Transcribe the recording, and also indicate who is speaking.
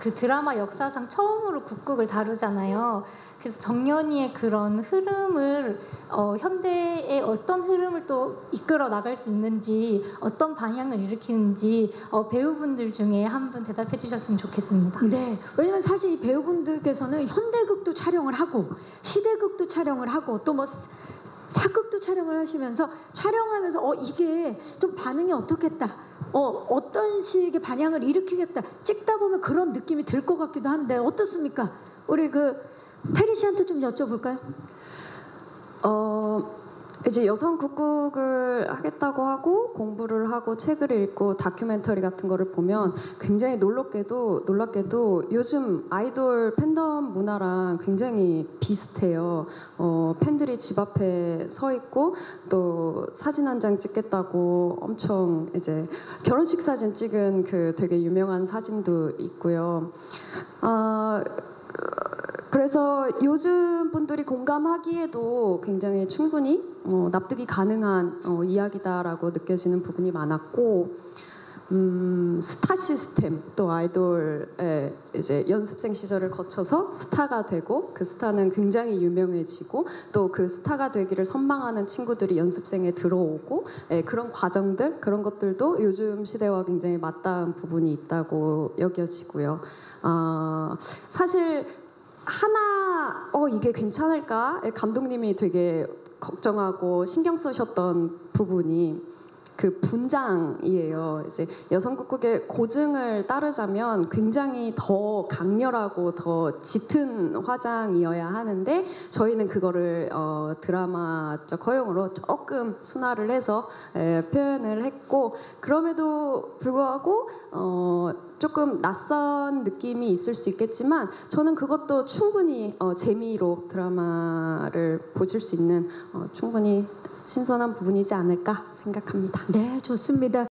Speaker 1: 그 드라마 역사상 처음으로 국극을 다루잖아요. 그래서 정연이의 그런 흐름을 어, 현대의 어떤 흐름을 또 이끌어 나갈 수 있는지 어떤 방향을 일으키는지 어, 배우분들 중에 한 분 대답해 주셨으면 좋겠습니다.
Speaker 2: 네, 왜냐면 사실 이 배우분들께서는 현대극도 촬영을 하고 시대극도 촬영을 하고 또뭐 사극도 촬영을 하시면서 촬영하면서 어 이게 좀 반응이 어떻겠다. 어 어떤 식의 반향을 일으키겠다. 찍다 보면 그런 느낌이 들 것 같기도 한데 어떻습니까? 우리 그 테리 씨한테 좀 여쭤볼까요?
Speaker 3: 어 이제 여성 국극을 하겠다고 하고 공부를 하고 책을 읽고 다큐멘터리 같은 거를 보면 굉장히 놀랍게도 놀랍게도 요즘 아이돌 팬덤 문화랑 굉장히 비슷해요. 어 팬들이 집 앞에 서 있고 또 사진 한 장 찍겠다고 엄청 이제 결혼식 사진 찍은 그 되게 유명한 사진도 있고요. 아 그래서 요즘 분들이 공감하기에도 굉장히 충분히 어, 납득이 가능한 어, 이야기다라고 느껴지는 부분이 많았고 음, 스타 시스템 또 아이돌의 이제 연습생 시절을 거쳐서 스타가 되고 그 스타는 굉장히 유명해지고 또 그 스타가 되기를 선망하는 친구들이 연습생에 들어오고 예, 그런 과정들 그런 것들도 요즘 시대와 굉장히 맞닿은 부분이 있다고 여겨지고요. 아, 사실 하나 어 이게 괜찮을까? 감독님이 되게 걱정하고 신경 쓰셨던 부분이 그 분장이에요. 이제 여성국극의 고증을 따르자면 굉장히 더 강렬하고 더 짙은 화장이어야 하는데 저희는 그거를 어, 드라마적 허용으로 조금 순화를 해서 에, 표현을 했고 그럼에도 불구하고 어, 조금 낯선 느낌이 있을 수 있겠지만 저는 그것도 충분히 어, 재미로 드라마를 보실 수 있는 어, 충분히 신선한 부분이지 않을까 생각합니다.
Speaker 2: 네, 좋습니다.